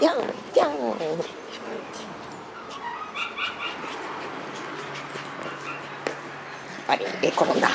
じゃんじゃん。あれ、寝転んだ。